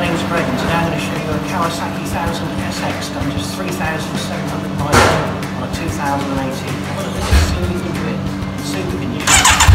my name is Brent and I'm going to show you a Kawasaki 1000 SX done just 3,700 miles on a 2018. Have a look at this super super condition.